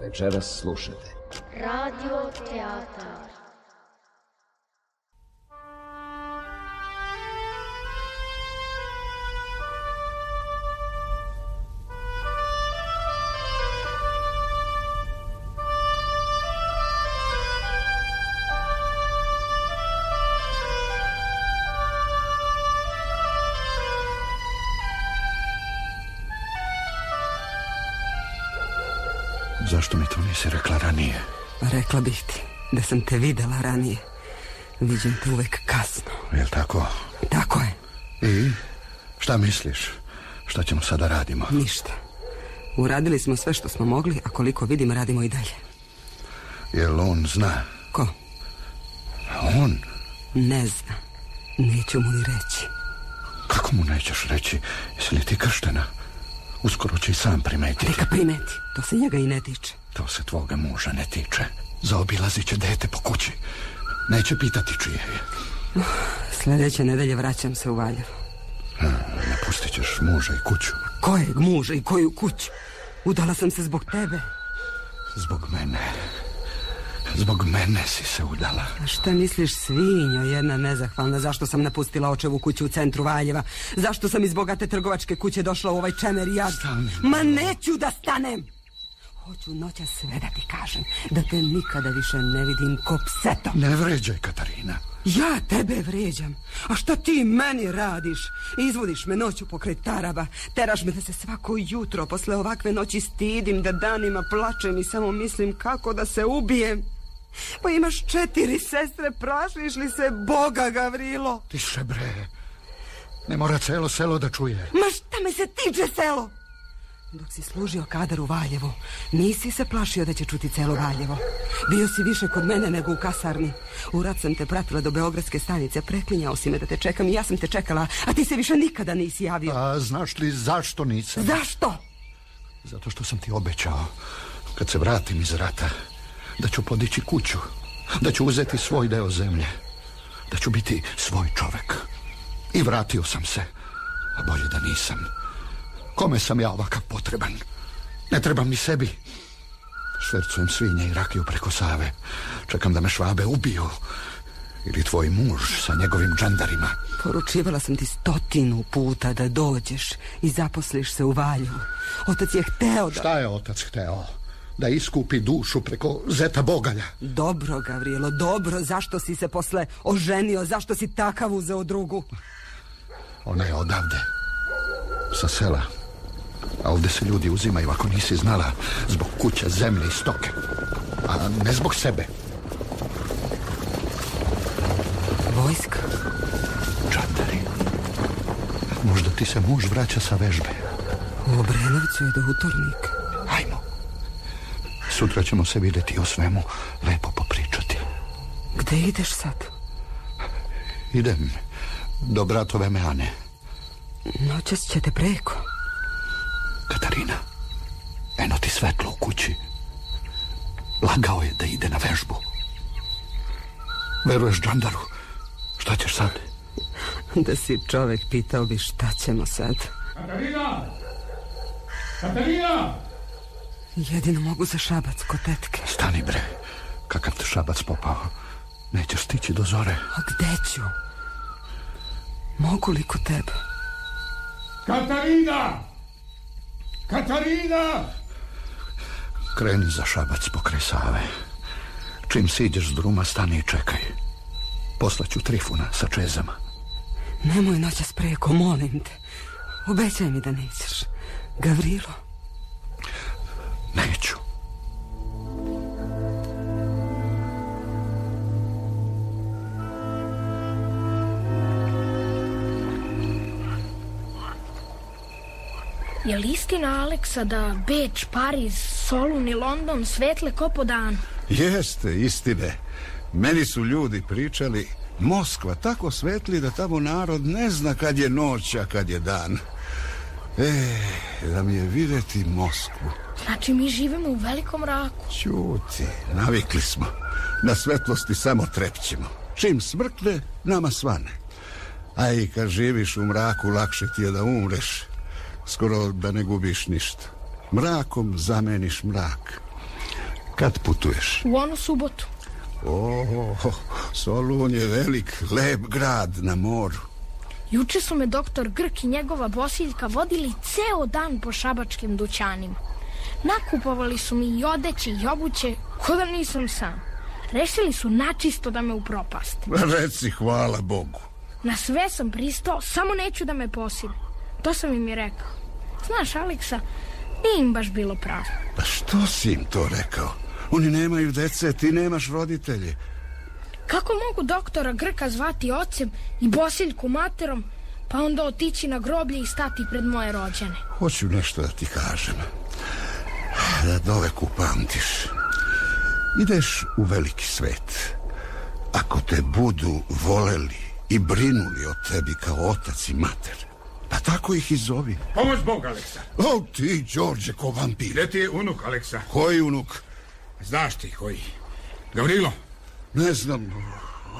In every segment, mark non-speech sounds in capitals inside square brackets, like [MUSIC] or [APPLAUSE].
Večeras slušate. Radio teatar. Ranije? Rekla bih ti da sam te videla ranije. Viđem te uvek kasno. Jel tako? Tako je. I šta misliš? Šta ćemo sada radimo? Ništa. Uradili smo sve što smo mogli, a koliko vidim radimo i dalje. Jel on zna? Ko? On? Ne zna. Neću mu ni reći. Kako mu nećeš reći? Jesi li ti krštena? Uskoro će i sam primetiti. Neka primeti. To se njega i ne tiče. To se tvoga muža ne tiče. Zaobilazit će dete po kući. Neće pitati čije je. Sljedeće nedelje vraćam se u Valjevo. Napustit ćeš muža i kuću. Kojeg muža i koju kuću? Udala sam se zbog tebe. Zbog mene. Zbog mene si se udala. A šta misliš, svinjo, jedna nezahvalna? Zašto sam napustila očevu kuću u centru Valjeva? Zašto sam iz bogate trgovačke kuće došla u ovaj čemer i jad? Stani. Ma neću da stanem! Hoću noća sve da ti kažem, da te nikada više ne vidim ko psetom. Ne vređaj, Katarina. Ja tebe vređam. A šta ti meni radiš? Izvodiš me noću pokraj taraba. Teraš me da se svako jutro posle ovakve noći stidim, da danima plačem i samo mislim kako da se ubijem. Pa imaš četiri sestre, prašliš li se Boga, Gavrilo? Tiše bre. Ne mora celo selo da čuje. Ma šta me se tiče selo? Dok si služio kadar u Valjevu, nisi se plašio da će čuti celo Valjevo. Bio si više kod mene nego u kasarni. U rat sam te pratila do Beogradske stanice, preklinjao si me da te čekam i ja sam te čekala, a ti se više nikada nisi javio. A znaš li zašto nisam? Zašto? Zato što sam ti obećao, kad se vratim iz rata, da ću podići kuću, da ću uzeti svoj deo zemlje, da ću biti svoj čovek. I vratio sam se, a bolje da nisam. Kome sam ja ovakav potreban? Ne trebam ni sebi. Švercujem svinje i rakiju preko Save. Čekam da me švabe ubiju. Ili tvoj muž sa njegovim džandarima. Poručivala sam ti stotinu puta da dođeš i zaposliš se u Valjevu. Otac je hteo da... Šta je otac hteo? Da iskupi dušu preko zeta Bogalja. Dobro, Gavrilo, dobro. Zašto si se posle oženio? Zašto si takav uzeo drugu? Ona je odavde. Sa sela. A ovde se ljudi uzimaju, ako nisi znala, zbog kuće, zemlje i stoke. A ne zbog sebe. Vojska? Čandari. Možda ti se muž vraća sa vežbe. U Obrenovcu je do utornika. Hajmo. Sutra ćemo se videti i o svemu lepo popričati. Gde ideš sad? Idem do bratove Meane. Noćas će te preko. Katarina, eno ti svetlo u kući. Lagao je da ide na vežbu. Veruješ Džandaru? Šta ćeš sad? Da si čovek pitao bi šta ćemo sad. Katarina! Katarina! Jedino mogu za šabac kod tetke. Stani bre, kakav te šabac popao. Nećeš stići do zore. A gde ću? Mogu li kod tebe? Katarina! Katarina! Kreni za šabac pokraj Save. Čim siđeš s druma, stani i čekaj. Poslaću Trifuna sa čezama. Nemoj noćas preko, molim te. Obećaj mi da nećeš. Gavrilo, Neću. Je li istina, Aleksa, da Beč, Pariz, Solun i London svetle ko po danu? Jeste, istine. Meni su ljudi pričali Moskva tako svetli da tamo narod ne zna kad je noć, a kad je dan. E, da mi je vidjeti Moskvu. Znači, mi živimo u velikom mraku. Ćuti, navikli smo. Na svetlosti samo trepćemo. Čim smrkne, nama svane. A i kad živiš u mraku, lakše ti je da umreš. Skoro da ne gubiš ništa. Mrakom zameniš mrak. Kad putuješ? U onu subotu. O, Solun je velik, lep grad na moru. Juče su me doktor Grk i njegova bosiljka vodili ceo dan po šabačkim dućanima. Nakupovali su mi i odeće i obuće, ko da nisam sam. Rešili su načisto da me upropaste. [LAUGHS] Reci hvala Bogu. Na sve sam pristao, samo neću da me posile. To sam im i rekao. Znaš, Aleksa, nije im baš bilo pravo. Pa što si im to rekao? Oni nemaju dece, ti nemaš roditelje. Kako mogu doktora Grka zvati ocem i bosiljku materom, pa onda otići na groblje i stati pred moje rođene? Hoću nešto da ti kažem. Da dovek upamtiš. Ideš u veliki svet. Ako te budu voleli i brinuli o tebi kao otac i mater, pa tako ih i zovi. Pomoć Bog, Aleksa. O, ti, Đorđe, ko vampir. Gde ti je unuk, Aleksa? Koji unuk? Znaš ti koji? Gavrilo, Ne znam.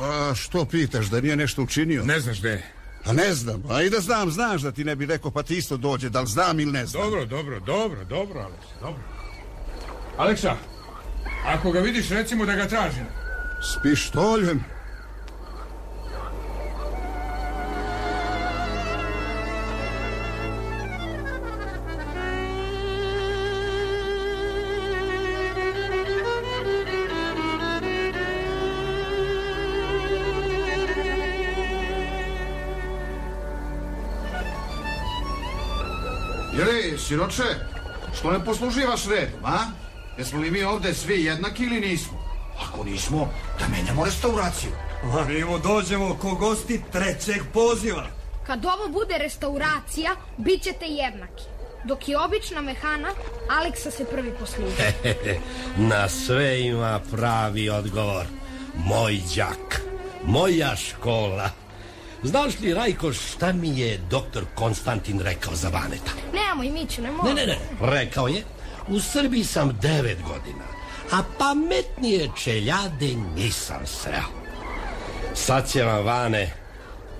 A što pitaš, da nije nešto učinio? ne znaš gde je. A ne znam. A i da znam, znaš da ti ne bi rekao, pa ti isto dođe, da li znam ili ne znam. Dobro, dobro, dobro, dobro, Aleksa, dobro. Aleksa, ako ga vidiš, recimo da ga tražim. S pištoljem? Siroče, što ne posluživaš redom, a? Jesmo li mi ovde svi jednaki ili nismo? Ako nismo, da menjamo restauraciju. A mi mu dođemo ko gosti trećeg poziva. Kad ovo bude restauracija, bit ćete jednaki. Dok je obična mehana, Aleksa se prvi posluži. [LAUGHS] Na sve ima pravi odgovor. Moj đak, moja škola. Znaš li, Rajko, šta mi je doktor Konstantin rekao za Vaneta? Nemoj, Miću, ne Ne, mogu. ne, ne, rekao je, u Srbiji sam devet godina, a pametnije čeljade nisam sreo. Sad će vam Vane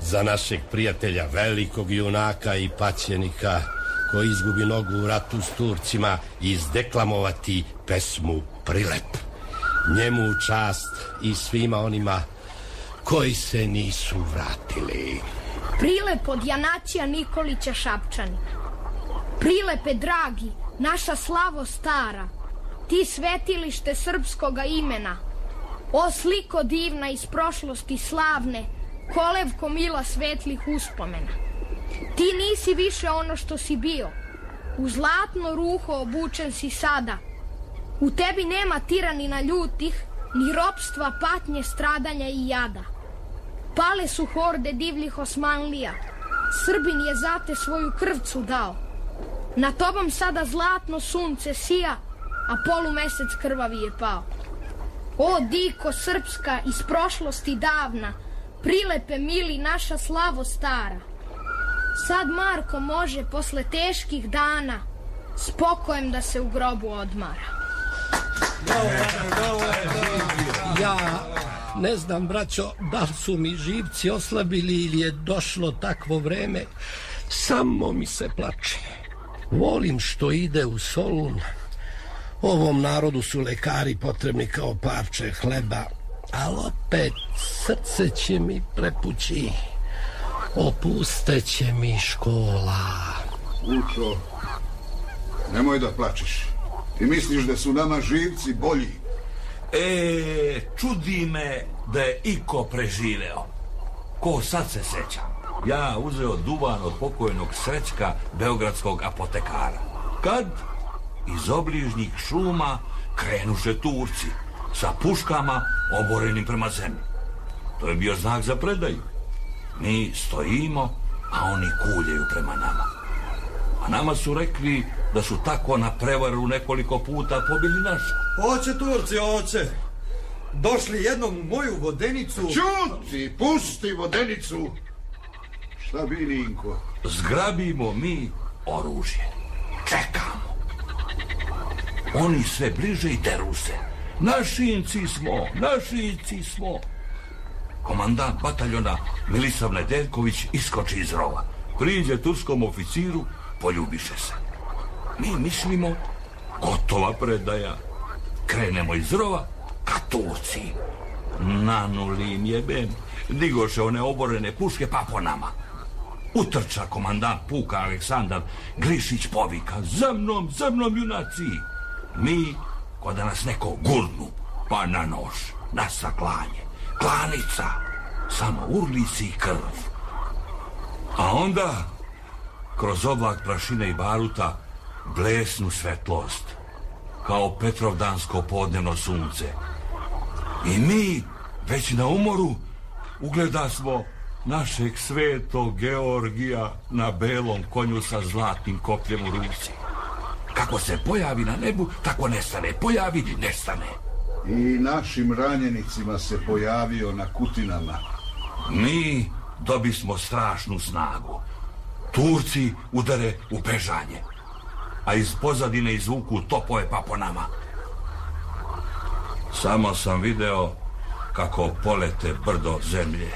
za našeg prijatelja, velikog junaka i paćenika, koji izgubi nogu u ratu s Turcima, izdeklamovati pesmu Prilep. Njemu čast i svima onima koji se nisu vratili. Prilep od Janacija Nikolića Šapčani. Prilepe, dragi, naša slavo stara, ti svetilište srpskoga imena, o sliko divna iz prošlosti slavne, kolevko mila svetlih uspomena. Ti nisi više ono što si bio, u zlatno ruho obučen si sada, u tebi nema tiranina ljutih, ni ropstva, patnje, stradanja i jada. Pale su horde divljih Osmanlija. Srbin je za te svoju krvcu dao. Na tobom sada zlatno sunce sija, a polumesec krvavi je pao. O, diko srpska iz prošlosti davna, prilepe mili naša slavo stara. Sad Marko može posle teških dana spokojem da se u grobu odmara. Ja ne znam, braćo, da li su mi živci oslabili ili je došlo takvo vreme. Samo mi se plače. Volim što ide u Solun. Ovom narodu su lekari potrebni kao parče hleba, ali opet srce će mi prepući. Opusteće mi škola. Vučo, nemoj da plačeš. Ti misliš da su nama živci bolji? E, čudi me da je iko preživeo. Ko sad se sećam. Ja uzeo duvan od pokojnog srećka beogradskog apotekara. Kad iz obližnjih šuma krenuše Turci sa puškama oborenim prema zemlji. To je bio znak za predaju. Mi stojimo, a oni kuljaju prema nama. A nama su rekli da su tako na prevaru nekoliko puta pobili naša. Hoće Turci, hoće. Došli jednom u moju vodenicu. Čuti, pusti vodenicu. Šta bi, Ninko? Zgrabimo mi oružje. Čekamo. Oni sve bliže i deru se. Našinci smo, našinci smo. Komandant bataljona Milisav Nedeljković iskoči iz rova. Priđe turskom oficiru, poljubiše se. Mi mislimo, gotova predaja. krenemo iz rova, ka Turci. Nanuli im jebem. Digoše one oborene puške pa po nama. Utrča komandant puka Aleksandar Glišić povika Za mnom, za mnom junaci Mi, ko da nas neko gurnu Pa na nož, na saklanje Klanica Samo urlici i krv A onda Kroz oblak prašine i baruta Blesnu svetlost Kao petrovdansko podnevno sunce I mi, već na umoru Ugleda smo našeg svetog Georgija na belom konju sa zlatnim kopljem u ruci. Kako se pojavi na nebu, tako nestane. Pojavi, nestane. I našim ranjenicima se pojavio na kutinama. Mi dobismo strašnu snagu. Turci udare u bežanje. A iz pozadine izvuku topove pa po nama. Samo sam video kako polete brdo zemlje.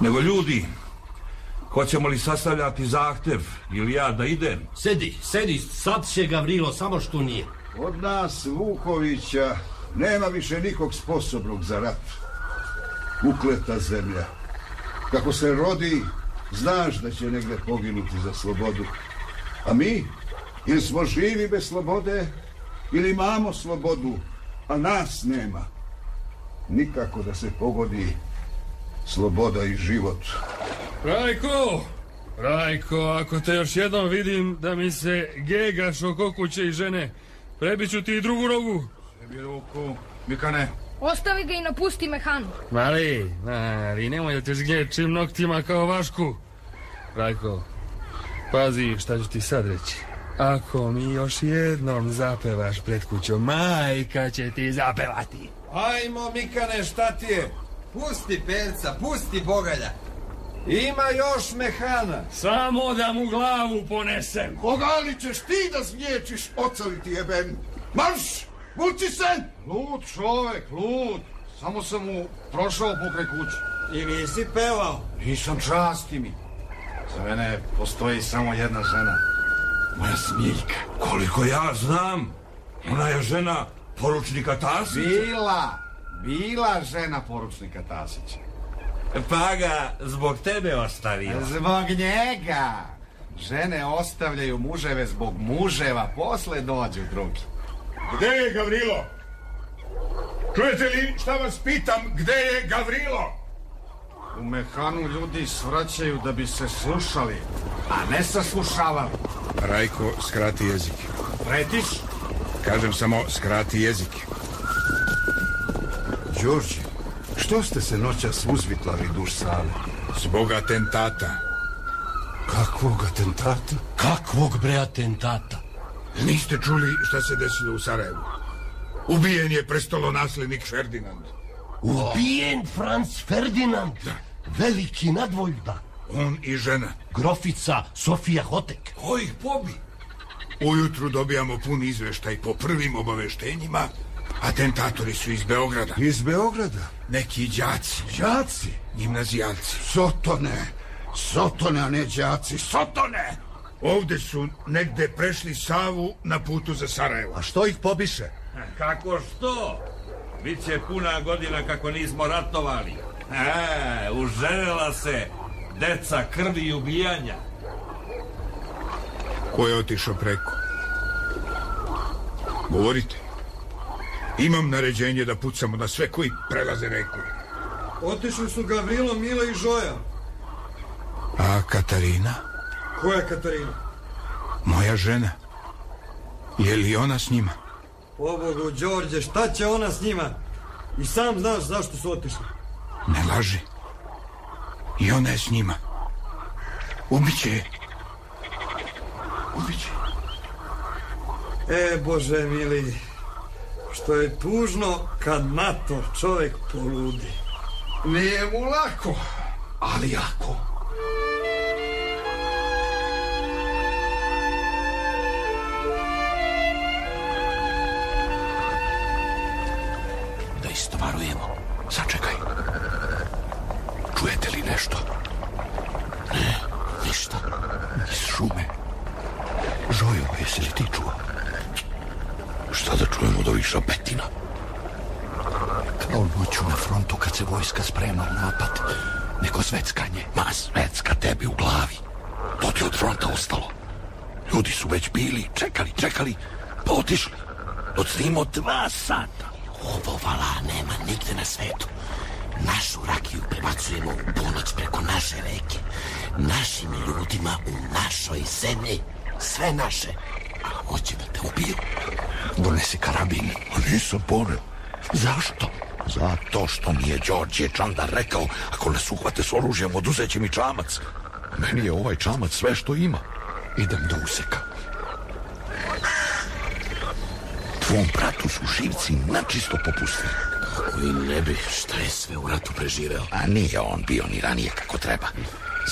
Nego ljudi, hoćemo li sastavljati zahtev ili ja da idem? Sedi, sedi, sad će Gavrilo, samo što nije. Od nas Vukovića nema više nikog sposobnog za rat. Ukleta zemlja. Kako se rodi, znaš da će negde poginuti za slobodu. A mi, ili smo živi bez slobode, ili imamo slobodu, a nas nema. Nikako da se pogodi sloboda i život. Rajko! Rajko, ako te još jednom vidim da mi se gegaš oko kuće i žene, prebiću ti i drugu nogu. Sebi ruku, Mikane. Ostavi ga i napusti mehanu. Mali, mali, nemoj da te zgnječim noktima kao vašku. Rajko, pazi šta ću ti sad reći. Ako mi još jednom zapevaš pred kućom, majka će ti zapevati. Ajmo, Mikane, šta ti je? Pusti perca, pusti bogalja. Ima još mehana. Samo da mu glavu ponesem. Koga li ćeš ti da zviječiš, ocovi ti jeben? Marš! Vuci se! Lud čovek, lud. Samo sam mu prošao pokraj kuće. I nisi pevao? Nisam časti mi. Za mene postoji samo jedna žena. Moja smiljka. Koliko ja znam, ona je žena poručnika Tasića. Bila, bila žena poručnika Tasića. Pa ga zbog tebe ostavio. Zbog njega. Žene ostavljaju muževe zbog muževa, posle dođu drugi. Gde je Gavrilo? Čujete li šta vas pitam, gde je Gavrilo? U mehanu ljudi svraćaju da bi se slušali, a ne saslušavali. Rajko, skrati jezik. Pretiš? Kažem samo, skrati jezik. Đorđe, što ste se noćas uzvitlali duž sale? Zbog atentata. Kakvog atentata? Kakvog bre atentata? Niste čuli šta se desilo u Sarajevu? Ubijen je prestolonaslednik Ferdinand. Ubijen Franz Ferdinand. Veliki nadvoljda. On i žena. Grofica Sofija Hotek. Ko ih pobi? Ujutru dobijamo pun izveštaj po prvim obaveštenjima. Atentatori su iz Beograda. Iz Beograda? Neki đaci, Đaci? gimnazijalci. Sotone! Sotone, a ne đaci. Sotone! Ovde su negde prešli Savu na putu za Sarajevo. A što ih pobiše? Kako što? Biće puna godina kako nismo ratovali. E, uželjela se deca krvi i ubijanja. Ko je otišao preko? Govorite. Imam naređenje da pucamo na sve koji prelaze reku. Otišli su Gavrilo, Mila i Žoja. A Katarina? Koja Katarina? Moja žena. Je li ona s njima? Pobogu, Đorđe, šta će ona s njima? I sam znaš zašto su otišli. Ne laži. I ona je s njima. Ubiće je. Ubiće. E, Bože mili, što je tužno kad na to čovjek poludi. Nije mu lako, ali jako. Dva sata. Ovo vala nema nigde na svetu. Našu rakiju prebacujemo u ponoć preko naše reke. Našim ljudima u našoj zemlji. Sve naše. A hoće da te ubiju. Donesi karabin. A nisam poneo. Zašto? Zato što mi je Đorđe Čandar rekao, ako nas uhvate s oružjem, oduzet će mi čamac. Meni je ovaj čamac sve što ima. Idem do useka. Tvom bratu su živci načisto popustili. Kako i ne bi, šta je sve u ratu preživeo? A nije on bio ni ranije kako treba.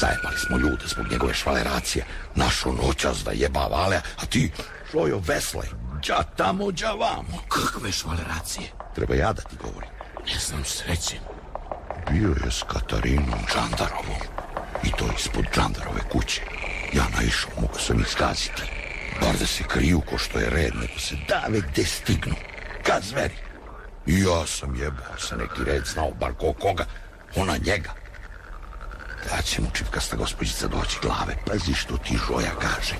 Zajebali smo ljude zbog njegove švaleracije. Našo noćas da jeba valja, a ti šojo veslaj. Đa tamo, đa vamo. Kakve švaleracije? Treba ja da ti govorim. Ne znam sreće. Bio je s Katarinom Džandarovom. I to ispod Džandarove kuće. Ja naišao, mogu sam ih skaziti. Bar da se kriju ko što je red, nego se dave gde stignu. Kad zveri. I ja sam jebao sa neki red, znao bar ko koga. Ona njega. Da će mu čipkasta gospođica doći glave. Pazi što ti žoja kaže.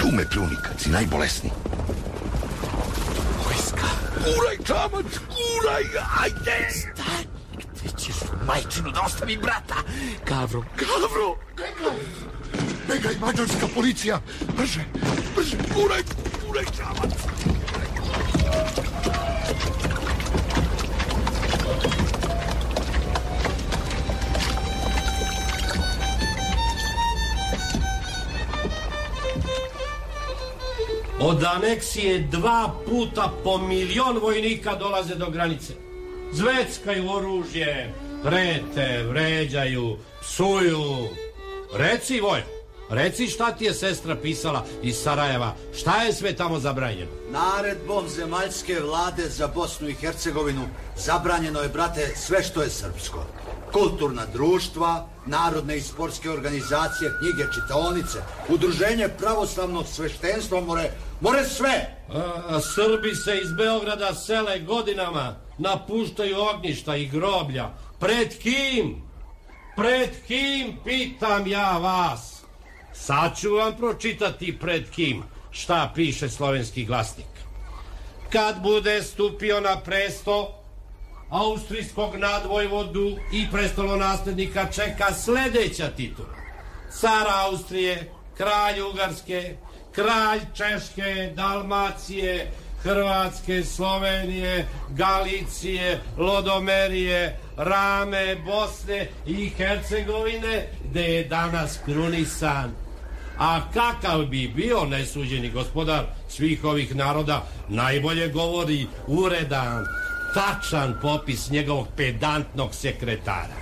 Tu me pljuni kad si najbolesniji. Vojska. Kuraj čamac, kuraj, ajde! Stani, gde ćeš majčinu da ostavi brata? Gavro, Gavro! Begaj, mađarska policija! Brže, brže, kuraj, kuraj čamac! Od aneksije dva puta po milion vojnika dolaze do granice. Zveckaju oružje, prete, vređaju, psuju. Reci, Voj, reci šta ti je sestra pisala iz Sarajeva. Šta je sve tamo zabranjeno? Naredbom zemaljske vlade za Bosnu i Hercegovinu zabranjeno je, brate, sve što je srpsko. Kulturna društva, narodne i sportske organizacije, knjige, čitaonice, udruženje pravoslavnog sveštenstva, more, more sve. A, Srbi se iz Beograda sele godinama, napuštaju ognjišta i groblja. Pred kim? Pred kim, pitam ja vas. Sad ću vam pročitati pred kim, šta piše slovenski glasnik. Kad bude stupio na presto, austrijskog nadvojvodu i prestolonaslednika čeka sledeća titula. Car Austrije, kralj Ugarske, kralj Češke, Dalmacije, Hrvatske, Slovenije, Galicije, Lodomerije, Rame, Bosne i Hercegovine, gde je danas krunisan. A kakav bi bio nesuđeni gospodar svih ovih naroda, najbolje govori uredan, tačan popis njegovog pedantnog sekretara.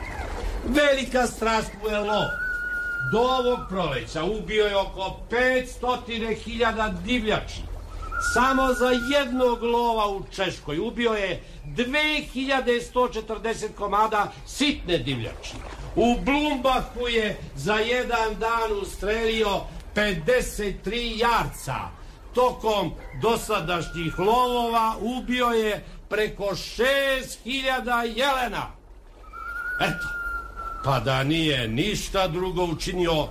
Velika strast mu je lov. Do ovog proleća ubio je oko 500.000 divljači. Samo za jednog lova u Češkoj ubio je 2140 komada sitne divljači. U Blumbahu je za jedan dan ustrelio 53 jarca. Tokom dosadašnjih lovova ubio je preko 6000 jelena. Eto, pa da nije ništa drugo učinio,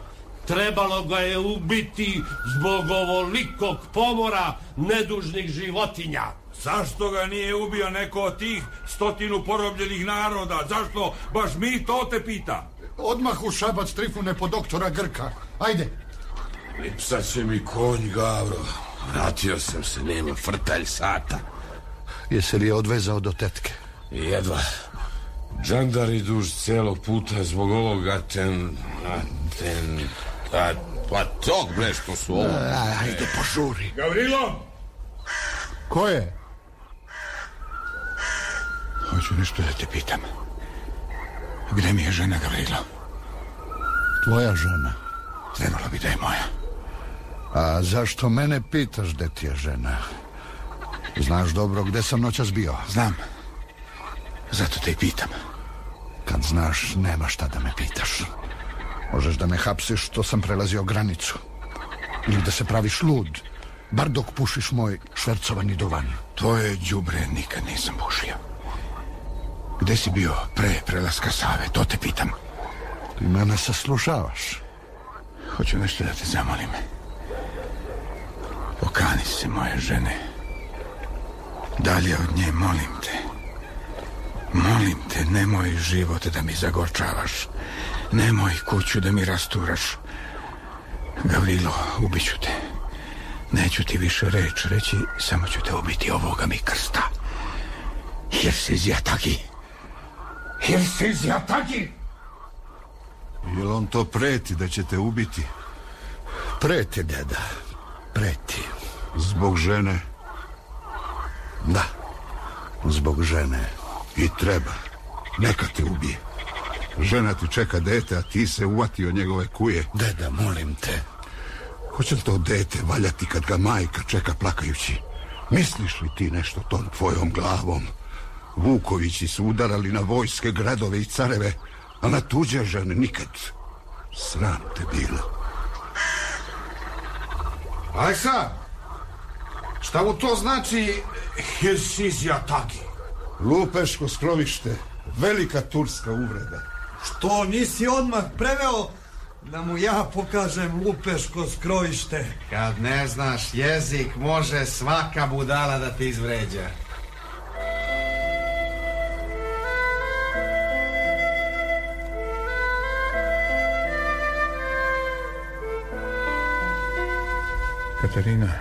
trebalo ga je ubiti zbog ovolikog pomora nedužnih životinja. Zašto ga nije ubio neko od tih stotinu porobljenih naroda? Zašto baš mi to te pita? Odmah u šabac trifune po doktora Grka. Ajde. Lipsa će mi konj, Gavro. Vratio sam se, nema frtalj sata. Jesi li je odvezao do tetke? Jedva. Džandari duž celog puta zbog ovoga ten... ten... A, pa tog bre što su ovo. Ajde, požuri. Gavrilo! Ko je? Hoću nešto da te pitam. Gde mi je žena, Gavrilo? Tvoja žena. Trebala bi da je moja. A zašto mene pitaš gde ti je žena? Znaš dobro gde sam noćas bio? Znam. Zato te i pitam. Kad znaš, nema šta da me pitaš. Možeš da me hapsiš što sam prelazio granicu. Ili da se praviš lud. Bar dok pušiš moj švercovani duvan. Tvoje đubre nikad nisam pušio. Gde si bio pre prelaska Save, to te pitam. Ti mene saslušavaš. Hoću nešto da te zamolim. Okani se moje žene. Dalje od nje, molim te. Molim te, nemoj život da mi zagorčavaš. Nemoj kuću da mi rasturaš. Gavrilo, ubiću te. Neću ti više reč reći, samo ću te ubiti ovoga mi krsta. Jer si zjatagi. Jer si zjatagi. Jel on to preti da će te ubiti? Preti, deda. Preti. Zbog žene? Da. Zbog žene. I treba. Neka te ubije. Žena ti čeka dete, a ti se uvatio njegove kuje. Deda, molim te. Hoće li to dete valjati kad ga majka čeka plakajući? Misliš li ti nešto tom tvojom glavom? Vukovići su udarali na vojske, gradove i careve, a na tuđe žene nikad. Sram te bilo. Aleksa, šta mu to znači Hirsizija taki? Lupeško skrovište, velika turska uvreda. Što nisi odmah preveo da mu ja pokažem lupeško skrovište? Kad ne znaš jezik, može svaka budala da te izvređa. Katarina,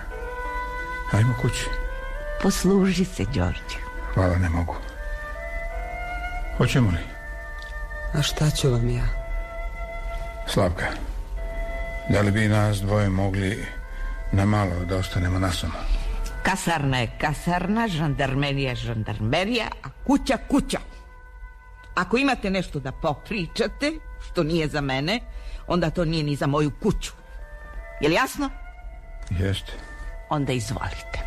ajmo kući. Posluži se, Đorđe. Hvala, ne mogu. Hoćemo li? A šta ću vam ja? Slavka, da li bi nas dvoje mogli na malo da ostanemo na samo? Kasarna je kasarna, žandarmerija je žandarmerija, a kuća kuća. Ako imate nešto da popričate, što nije za mene, onda to nije ni za moju kuću. Je li jasno? Jeste. Onda izvolite.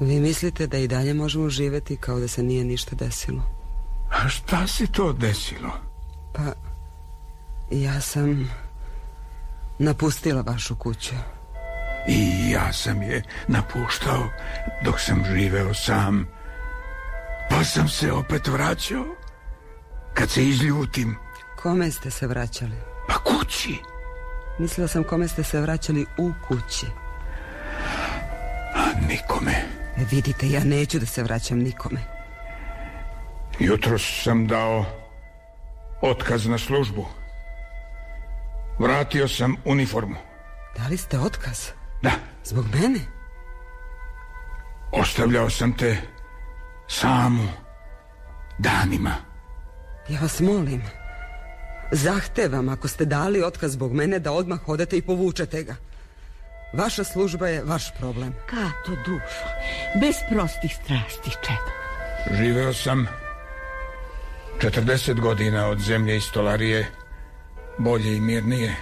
Vi mislite da i dalje možemo živjeti kao da se nije ništa desilo? A šta se to desilo? Pa, ja sam napustila vašu kuću. I ja sam je napuštao dok sam živeo sam. Pa sam se opet vraćao kad se izljutim. Kome ste se vraćali? Pa kući. Mislila sam kome ste se vraćali u kući. A nikome. E, vidite, ja neću da se vraćam nikome. Jutro sam dao otkaz na službu. Vratio sam uniformu. Dali ste otkaz? Da. Zbog mene? Ostavljao sam te samu danima. Ja vas molim. Zahtevam, ako ste dali otkaz zbog mene, da odmah odete i povučete ga. Vaša služba je vaš problem. Kato, dušo, bez prostih strasti, čedo. Živeo sam 40 godina od zemlje i stolarije, bolje i mirnije.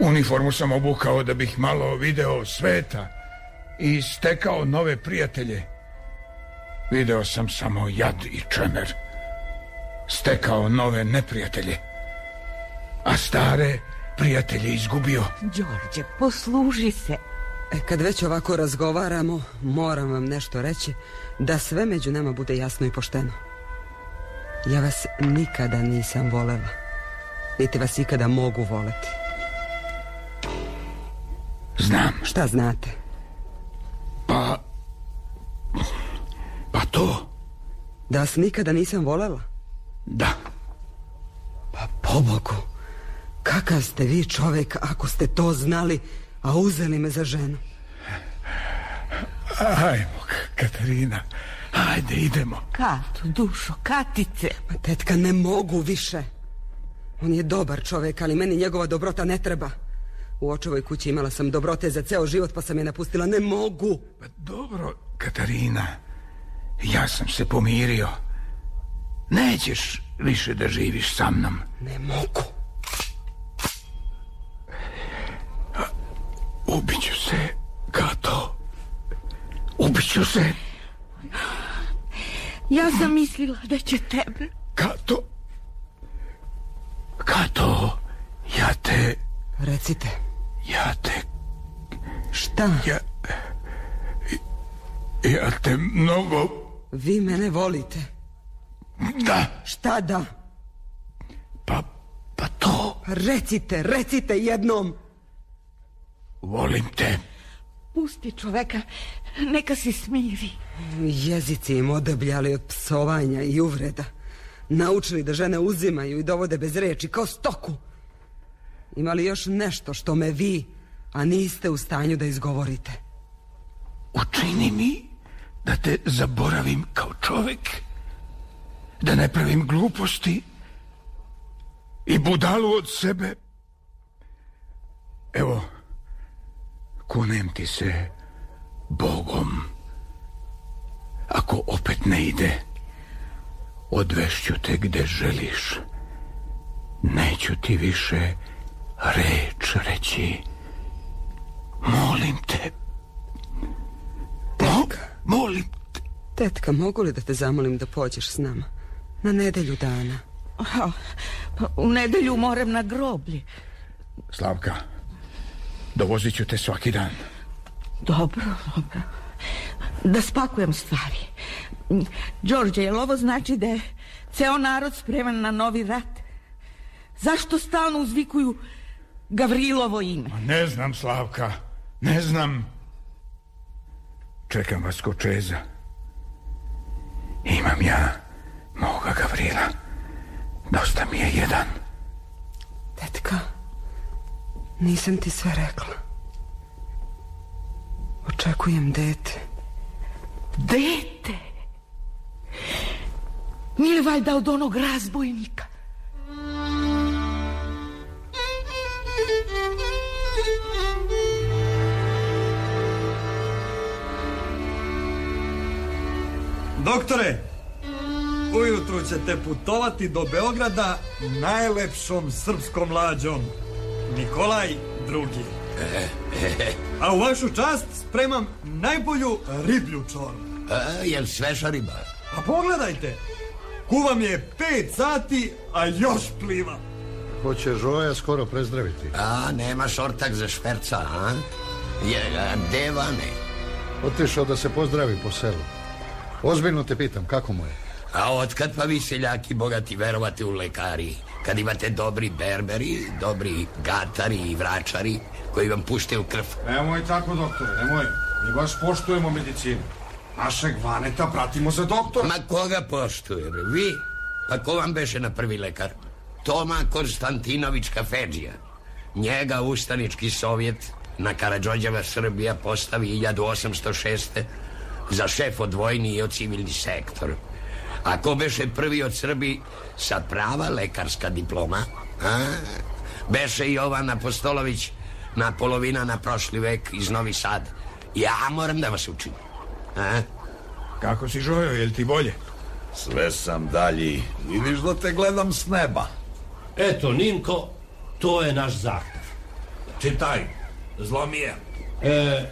Uniformu sam obukao da bih malo video sveta i stekao nove prijatelje. Video sam samo jad i čemer. Stekao nove neprijatelje. A stare prijatelje izgubio. Đorđe, posluži se. E, kad već ovako razgovaramo, moram vam nešto reći, da sve među nama bude jasno i pošteno. Ja vas nikada nisam volela, niti vas ikada mogu voleti. Znam. Šta znate? Pa... Pa to. Da vas nikada nisam volela? Da. Pa pobogu, kakav ste vi čovjek ako ste to znali, a uzeli me za ženu? Ajmo, Katarina. Ajde, idemo. Kato, dušo, katice. Ma tetka, ne mogu više. On je dobar čovjek, ali meni njegova dobrota ne treba. U očevoj kući imala sam dobrote za ceo život, pa sam je napustila. Ne mogu. Pa dobro, Katarina. Ja sam se pomirio. Nećeš više da živiš sa mnom. Ne mogu. Ubiću se, Kato. Ubiću se. Ja sam mislila da će tebe. Kato. Kato, ja te... Recite. Ja te Šta? Ja... Ja te mnogo... Vi mene volite. Da. Šta da? Pa, pa to... Recite, recite jednom. Volim te. Pusti čoveka, neka se smiri. Jezici im odebljali od psovanja i uvreda. Naučili da žene uzimaju i dovode bez reči, kao stoku. Imali još nešto što me vi, a niste u stanju da izgovorite. Učini mi da te zaboravim kao čovek, da ne pravim gluposti i budalu od sebe. Evo, kunem ti se Bogom. Ako opet ne ide, odvešću te gde želiš. Neću ti više reč reći. Molim te. Tetka. molim Tetka, mogu li da te zamolim da pođeš s nama? Na nedelju dana. Pa u nedelju moram na groblje. Slavka, dovozit ću te svaki dan. Dobro, dobro. Da spakujem stvari. Đorđe, jel ovo znači da je ceo narod spreman na novi rat? Zašto stalno uzvikuju Gavrilovo ime? Ne znam, Slavka, ne znam. Čekam vas ko čeza. Imam ja moga Gavrila. Dosta mi je jedan. Tetka, nisam ti sve rekla. Očekujem dete. Dete? Nije li valjda od onog razbojnika? Doktore, ujutru ćete putovati do Beograda najlepšom srpskom lađom. Nikolaj drugi. A u vašu čast spremam najbolju riblju čorbu. A, jel sveža riba? A pogledajte, kuvam je pet sati, a još pliva. Hoće Žoja skoro prezdraviti. A, nemaš ortak za šperca, a? Je, a, gde vane? Otišao da se pozdravi po selu. Ozbiljno te pitam, kako mu je? A otkad pa vi seljaki bogati verovate u lekari? Kad imate dobri berberi, dobri gatari i vračari koji vam puštaju krv. Nemoj tako, doktore, nemoj. Mi baš poštujemo medicinu. Našeg vaneta pratimo za doktora. Ma koga poštuje, bre? Vi? Pa ko vam beše na prvi lekar? Toma Konstantinović Kafedžija. Njega Ustanički sovjet na Karadžođeva Srbija postavi 1806. za šef od vojni i od civilni sektor. A ko beše prvi od Srbi sa prava lekarska diploma? A? Beše Jovan Apostolović na polovina na prošli vek iz Novi Sad. Ja moram da vas učim. A? Kako si Žojo, jel ti bolje? Sve sam dalji. Vidiš da te gledam s neba. Eto, Ninko, to je naš zahtev. Čitaj, zlomije. E,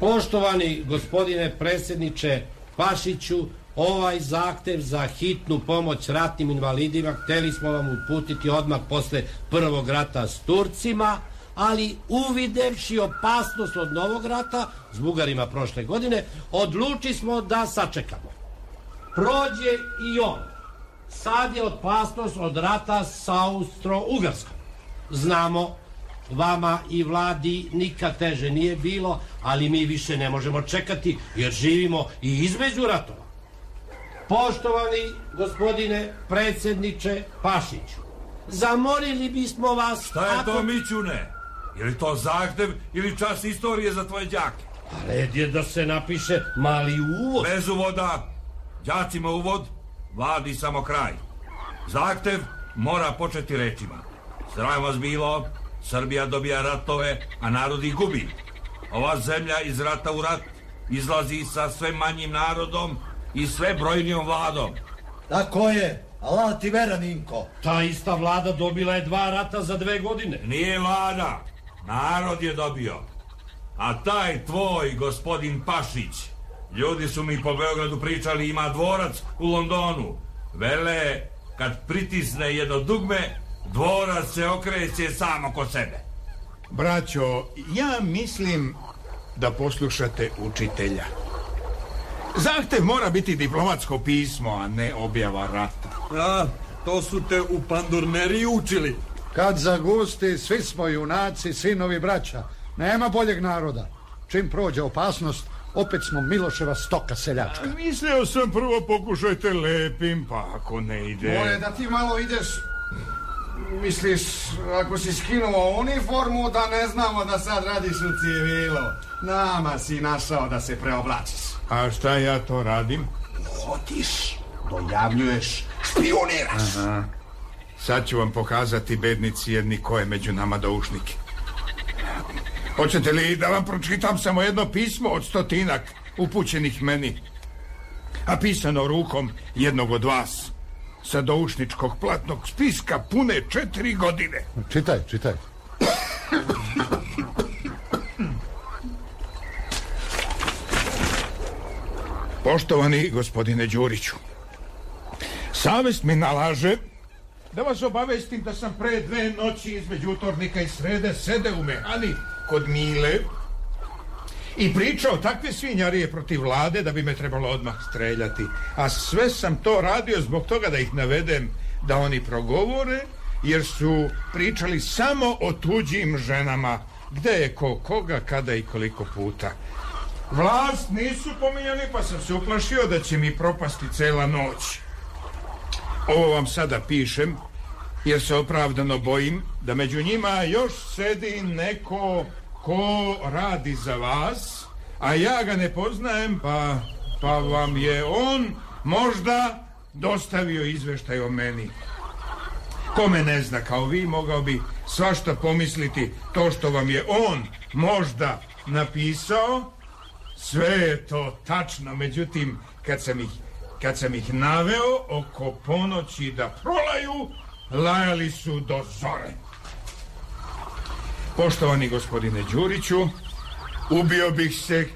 poštovani gospodine predsjedniče Pašiću, ovaj zahtev za hitnu pomoć ratnim invalidima hteli smo vam uputiti odmah posle prvog rata s Turcima, ali uvidevši opasnost od novog rata s Bugarima prošle godine, odluči smo da sačekamo. Prođe i on. Sad je opasnost od rata s Austro-Ugarskom. Znamo, vama i vladi nikad teže nije bilo, ali mi više ne možemo čekati jer živimo i između ratova. Poštovani gospodine predsjedniče Pašiću, zamolili bismo vas... Šta je to, Mićune? Je li to zahtev ili čas istorije za tvoje đake? A red je da se napiše mali uvod. Bez uvoda, đacima uvod, vladi samo kraj. Zahtev mora početi rečima. Sram vas bilo, Srbija dobija ratove, a narod ih gubi. Ova zemlja iz rata u rat izlazi sa sve manjim narodom i sve brojnijom vladom. Tako je, Allah ti vera, Ninko. Ta ista vlada dobila je dva rata za dve godine. Nije vlada, narod je dobio. A taj tvoj, gospodin Pašić, ljudi su mi po Beogradu pričali, ima dvorac u Londonu. Vele, kad pritisne jedno dugme, dvorac se okreće samo kod sebe. Braćo, ja mislim da poslušate učitelja. Zahtev mora biti diplomatsko pismo, a ne objava rata. A, to su te u pandurneriji učili. Kad zagusti, svi smo junaci, sinovi braća. Nema boljeg naroda. Čim prođe opasnost, opet smo Miloševa stoka seljačka. Mislio sam prvo pokušajte lepim, pa ako ne ide... Moje da ti malo ideš... Misliš, ako si skinuo uniformu, da ne znamo da sad radiš u civilu. Nama si našao da se preoblačiš. A šta ja to radim? Otiš, dojavljuješ, špioniraš. Aha. Sad ću vam pokazati bednici jedni ko je među nama doušnik. Hoćete li da vam pročitam samo jedno pismo od stotinak upućenih meni? A pisano rukom jednog od vas sa doušničkog platnog spiska pune četiri godine. Čitaj, čitaj. Poštovani gospodine Đuriću, savest mi nalaže da vas obavestim da sam pre dve noći između utornika i srede sede u mehani kod Mile i pričao takve svinjarije protiv vlade da bi me trebalo odmah streljati. A sve sam to radio zbog toga da ih navedem da oni progovore jer su pričali samo o tuđim ženama gde je ko koga, kada i koliko puta. Vlast nisu pominjali pa sam se uplašio da će mi propasti cela noć. Ovo vam sada pišem jer se opravdano bojim da među njima još sedi neko ko radi za vas, a ja ga ne poznajem, pa, pa vam je on možda dostavio izveštaj o meni. Ko me ne zna kao vi, mogao bi svašta pomisliti to što vam je on možda napisao. Sve je to tačno, međutim, kad sam ih, kad sam ih naveo oko ponoći da prolaju, lajali su do zore. Poštovani gospodine Đuriću, ubio bih se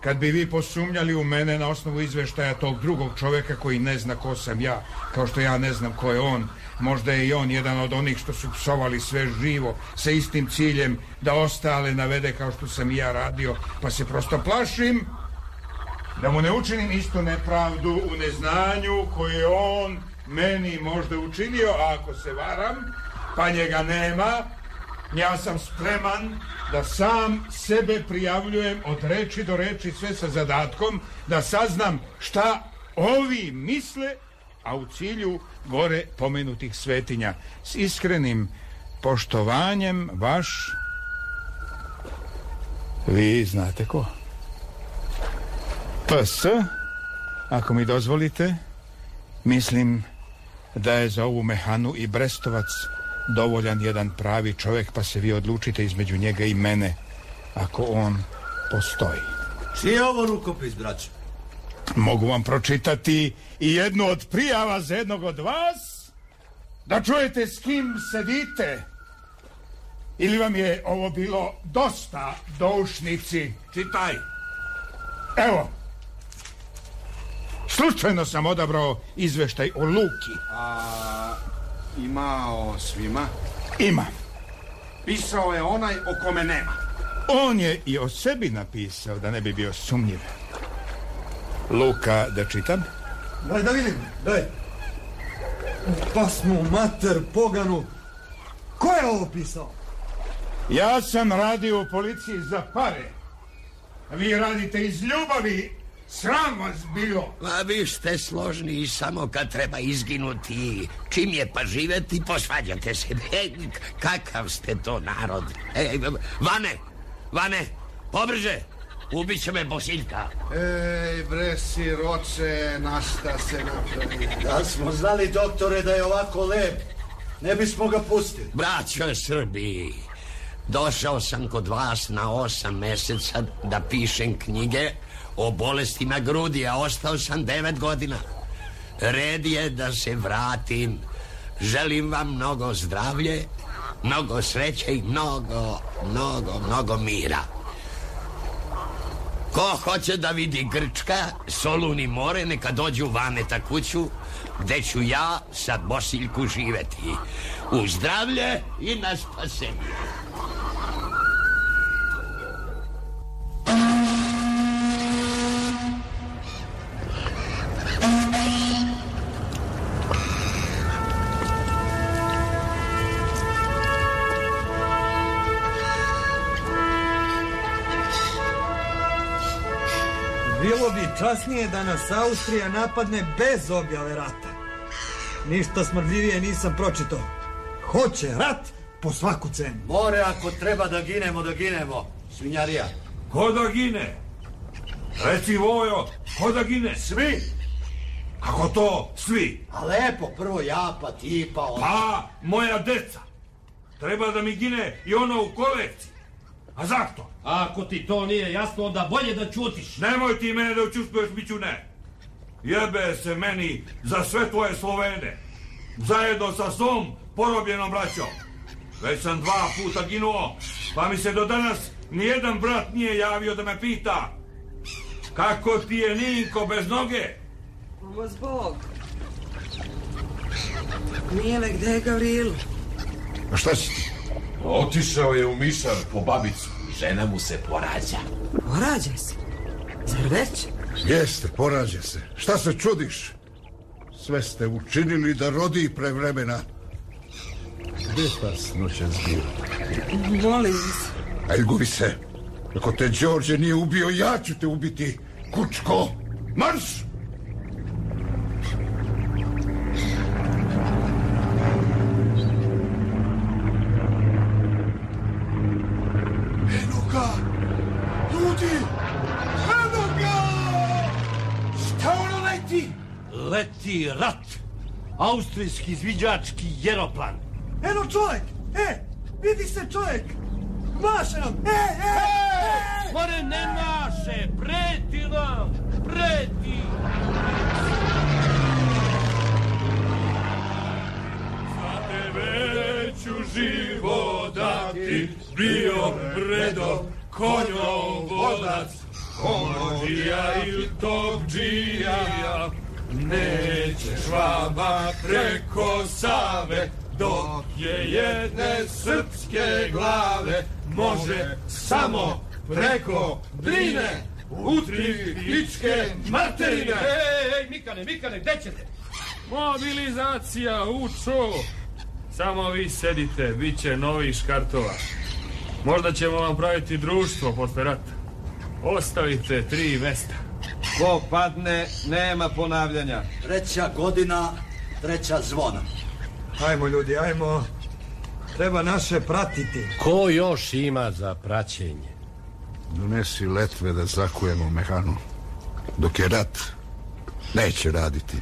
kad bi vi posumnjali u mene na osnovu izveštaja tog drugog čoveka koji ne zna ko sam ja, kao što ja ne znam ko je on. Možda je i on jedan od onih što su psovali sve živo sa istim ciljem da ostale navede kao što sam i ja radio, pa se prosto plašim da mu ne učinim isto nepravdu u neznanju koju je on meni možda učinio, a ako se varam, pa njega nema, ja sam spreman da sam sebe prijavljujem od reči do reči sve sa zadatkom da saznam šta ovi misle, a u cilju gore pomenutih svetinja. S iskrenim poštovanjem vaš vi znate ko? PS, ako mi dozvolite, mislim da je za ovu mehanu i Brestovac dovoljan jedan pravi čovjek, pa se vi odlučite između njega i mene, ako on postoji. Čiji je ovo rukopis, braćo? Mogu vam pročitati i jednu od prijava za jednog od vas, da čujete s kim sedite. Ili vam je ovo bilo dosta doušnici? Čitaj. Evo. Slučajno sam odabrao izveštaj o Luki. A ima o svima? Ima. Pisao je onaj o kome nema. On je i o sebi napisao da ne bi bio sumnjiv. Luka, da čitam? Daj da vidim, daj. Pasmu, mater, poganu. Ko je ovo pisao? Ja sam radio u policiji za pare. A vi radite iz ljubavi. Sram vas bilo. Ma vi ste složni i samo kad treba izginuti. Čim je pa živeti, posvađate se. E, kakav ste to narod. E, vane, vane, pobrže. Ubit će me Bosiljka. Ej, bre, siroče, na šta se napravi? Da smo znali, doktore, da je ovako lep, ne bismo ga pustili. Braćo Srbiji, došao sam kod vas na osam meseca da pišem knjige o bolestima grudi, a ostao sam devet godina. Red je da se vratim. Želim vam mnogo zdravlje, mnogo sreće i mnogo, mnogo, mnogo mira. Ko hoće da vidi Grčka, Solun i more, neka dođu vaneta kuću, gde ću ja sa Bosiljku živeti. U zdravlje i na spasenje. Bilo bi časnije da nas Austrija napadne bez objave rata. Ništa smrdljivije nisam pročito. Hoće rat po svaku cenu. More, ako treba da ginemo, da ginemo. Svinjarija. Ko da gine? Reci Vojo, ko da gine? Svi. Kako to svi? A lepo, prvo ja, pa ti, pa on. Pa, moja deca. Treba da mi gine i ono u kolekciji. A zašto? Ako ti to nije jasno, onda bolje da čutiš. Nemoj ti mene da učustvuješ, Miću, ne. Jebe se meni za sve tvoje Slovene. Zajedno sa svom porobljenom braćom. Već sam dva puta ginuo, pa mi se do danas nijedan brat nije javio da me pita kako ti je Ninko bez noge? Ovo zbog. Mile, gde je Gavrilu? A šta si ti? Otišao je u Mišar po babicu. Žena mu se porađa. Porađa se. Zar već? Jeste, porađa se. Šta se čudiš? Sve ste učinili da rodi pre vremena. Gde vas noćas bio? Molim vas. Aj, gubi se. Ako te Đorđe nije ubio, ja ću te ubiti. Kučko, marš! Eno ga! Ljudi! Eno ga! Šta ono leti? Leti rat. Austrijski izviđački jeroplan. Eno čovjek! E, vidi se čovjek! Maše nam! E, e, e! More ne maše, preti nam, preti. tebe ću život dati, bio bredo, konjom vodac, ili tog džija. Nećeš vama preko Save, dok je jedne srpske glave, može samo preko Drine, utri pičke materine. Ej, ej, Mikane, Mikane, gde ćete? Mobilizacija, učo! Samo vi sedite, bit će novih škartova. Možda ćemo vam praviti društvo posle rata. Ostavite tri mesta. Ko padne, nema ponavljanja. Treća godina, treća zvona. Ajmo ljudi, ajmo. Treba naše pratiti. Ko još ima za praćenje? Donesi letve da zakujemo mehanu. Dok je rat, neće raditi.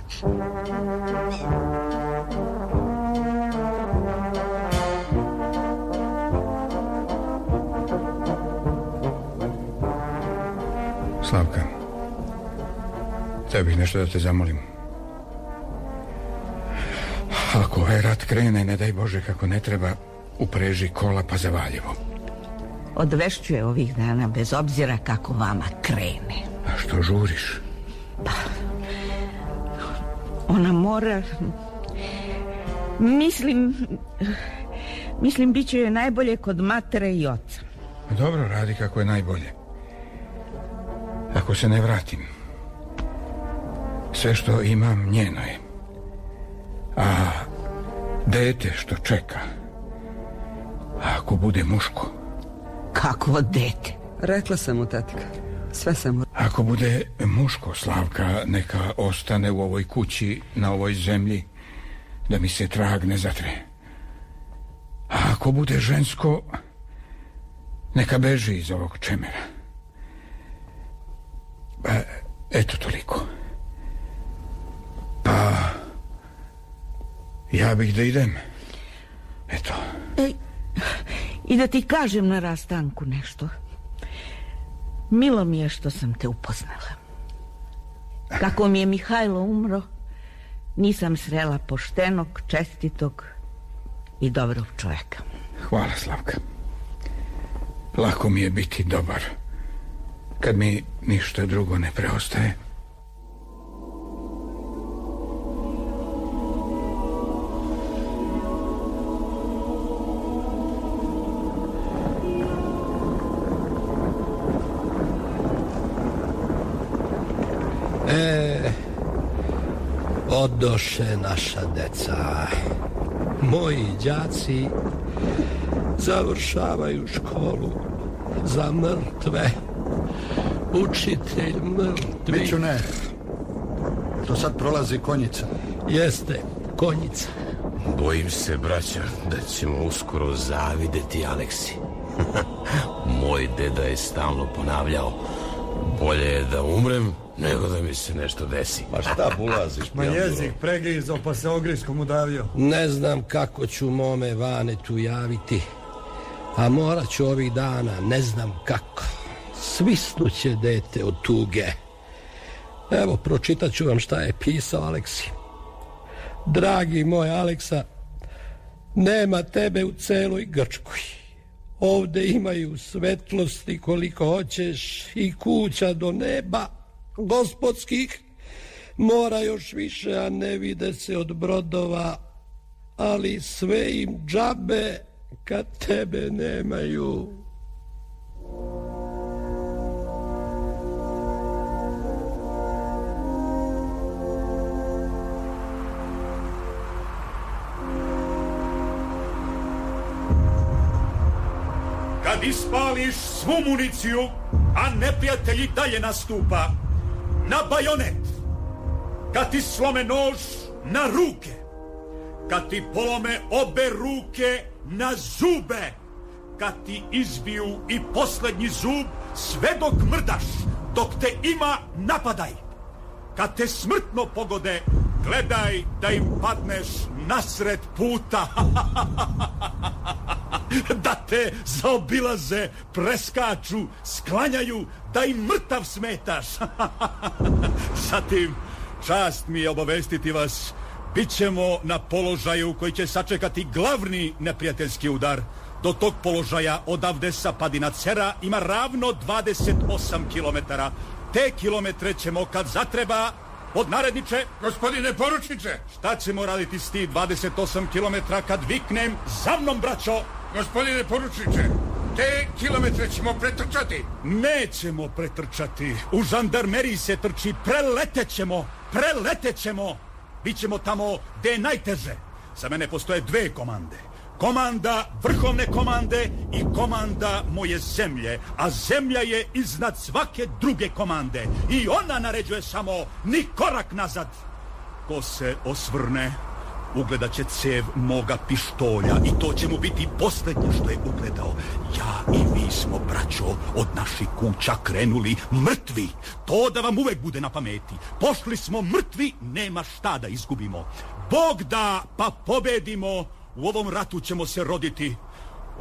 Slavka, htio bih nešto da te zamolim. Ako ovaj rat krene, ne daj Bože kako ne treba, upreži kola pa za Valjevo. Odvešću je ovih dana bez obzira kako vama krene. A što žuriš? Ona mora... Mislim... Mislim, bit će joj najbolje kod matere i oca. Dobro, radi kako je najbolje. Ako se ne vratim, sve što imam njeno je. A dete što čeka, ako bude muško, Kakvo dete? Rekla sam mu, tatika. Sve sam ako bude muško, Slavka, neka ostane u ovoj kući, na ovoj zemlji, da mi se trag ne zatre. A ako bude žensko, neka beži iz ovog čemera. Pa, eto toliko. Pa, ja bih da idem. Eto. Ej, I da ti kažem na rastanku nešto. Milo mi je što sam te upoznala. Kako mi je Mihajlo umro, nisam srela poštenog, čestitog i dobrog čovjeka. Hvala, Slavka. Lako mi je biti dobar. Kad mi ništa drugo ne preostaje. Odoše naša deca. Moji đaci završavaju školu za mrtve. Učitelj mrtvi. Miću ne. To sad prolazi konjica. Jeste, konjica. Bojim se, braća, da ćemo uskoro zavideti Aleksi. [LAUGHS] Moj deda je stalno ponavljao, bolje je da umrem nego da mi se nešto desi. Ma šta bulaziš? [LAUGHS] Ma jezik pregrizao pa se ogriskom udavio. Ne znam kako ću mome vane tu javiti, a morat ću ovih dana, ne znam kako. Svisnuće dete od tuge. Evo, pročitat ću vam šta je pisao Aleksi. Dragi moj Aleksa, nema tebe u celoj Grčkoj. Ovde imaju svetlosti koliko hoćeš i kuća do neba gospodskih. Mora još više, a ne vide se od brodova, ali sve im džabe kad tebe nemaju. Kad ispališ svu municiju, a neprijatelj i dalje nastupa, na bajonet, kad ti slome nož na ruke, kad ti polome obe ruke na zube, kad ti izbiju i posljednji zub, sve dok mrdaš, dok te ima napadaj. Kad te smrtno pogode, gledaj da im padneš nasred puta. [LAUGHS] [LAUGHS] da te zaobilaze, preskaču, sklanjaju, da im mrtav smetaš. [LAUGHS] Zatim, čast mi je obavestiti vas, bit ćemo na položaju koji će sačekati glavni neprijateljski udar. Do tog položaja odavde sa Padina Cera ima ravno 28 kilometara. Te kilometre ćemo kad zatreba od naredniče... Gospodine poručniče! Šta ćemo raditi s ti 28 kilometra kad viknem za mnom, braćo? Gospodine poručniče, te kilometre ćemo pretrčati. Nećemo pretrčati. U žandarmeriji se trči. Preletet ćemo. Preletet ćemo. Bićemo tamo gde je najteže. Za mene postoje dve komande. Komanda vrhovne komande i komanda moje zemlje. A zemlja je iznad svake druge komande. I ona naređuje samo ni korak nazad. Ko se osvrne, ugledat će cev moga pištolja i to će mu biti posljednje što je ugledao. Ja i vi smo, braćo, od naših kuća krenuli mrtvi. To da vam uvek bude na pameti. Pošli smo mrtvi, nema šta da izgubimo. Bog da, pa pobedimo, u ovom ratu ćemo se roditi.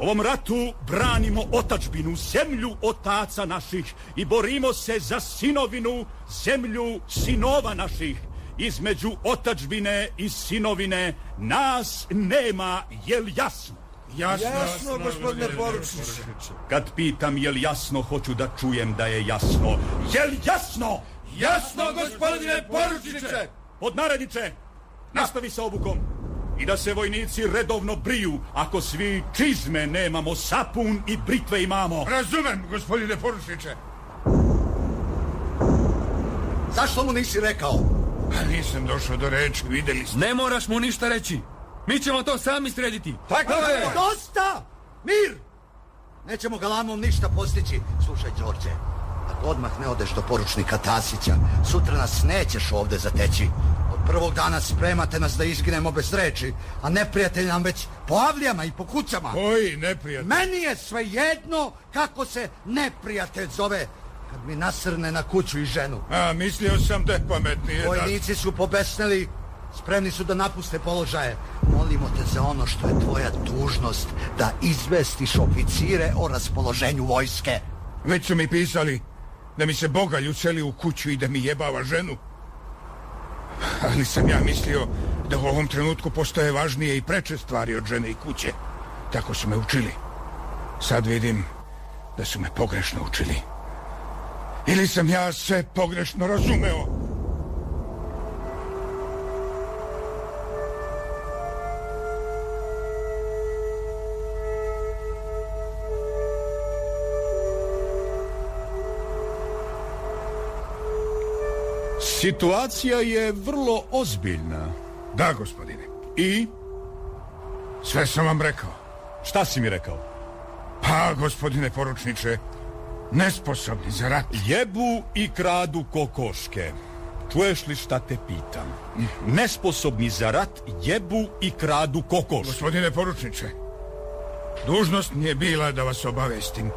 U ovom ratu branimo otačbinu, zemlju otaca naših i borimo se za sinovinu, zemlju sinova naših između otačbine i sinovine nas nema, jel jasno? Jasno, Jasno, gospodine poručniče. Kad pitam jel jasno, hoću da čujem da je jasno. Jel jasno? Jasno, gospodine poručniče! Podnaredniče, nastavi sa obukom. I da se vojnici redovno briju, ako svi čizme nemamo, sapun i britve imamo. Razumem, gospodine poručniče. Zašto mu nisi rekao? Nisam došao do reči, videli ste. Ne moraš mu ništa reći. Mi ćemo to sami srediti. Tako je! Dosta! Mir! Nećemo galamom ništa postići. Slušaj, Đorđe, ako odmah ne odeš do poručnika Tasića, sutra nas nećeš ovde zateći. Od prvog dana spremate nas da izginemo bez reči, a neprijatelj nam već po avlijama i po kućama. Koji neprijatelj? Meni je sve jedno kako se neprijatelj zove kad mi nasrne na kuću i ženu. A, mislio sam da je pametnije. Vojnici su pobesneli, spremni su da napuste položaje. Molimo te za ono što je tvoja dužnost, da izvestiš oficire o raspoloženju vojske. Već su mi pisali da mi se bogalj useli u kuću i da mi jebava ženu. Ali sam ja mislio da u ovom trenutku postoje važnije i preče stvari od žene i kuće. Tako su me učili. Sad vidim da su me pogrešno učili. Ili sam ja sve pogrešno razumeo? Situacija je vrlo ozbiljna. Da, gospodine. I? Sve sam vam rekao. Šta si mi rekao? Pa, gospodine poručniče, Nesposobni za rat. Jebu i kradu kokoške. Čuješ li šta te pitam? Nesposobni za rat jebu i kradu kokoške. Gospodine poručniče, dužnost mi je bila da vas obavestim.